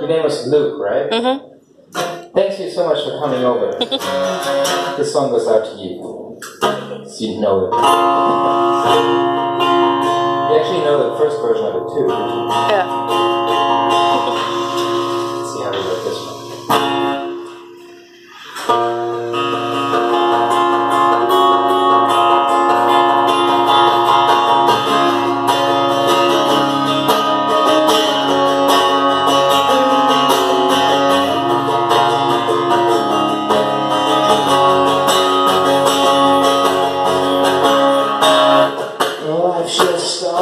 Your name was Luke, right? Mm-hmm. Thank you so much for coming over. this song goes out to you. So you know it. You actually know the first version of it too. Yeah.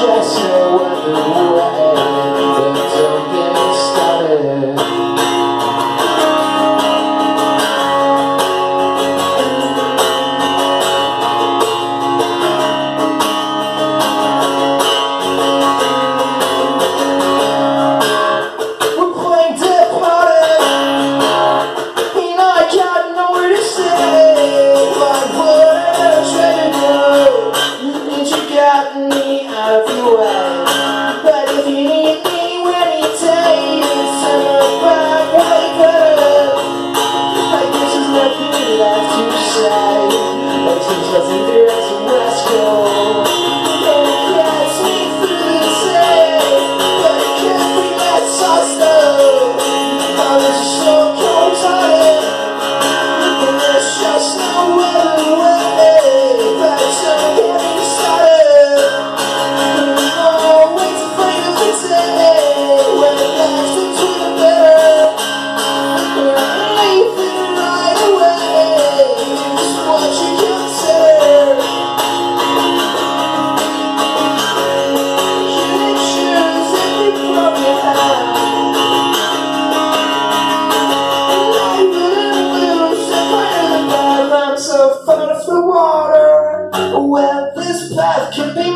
Just no other you got Where this path can be.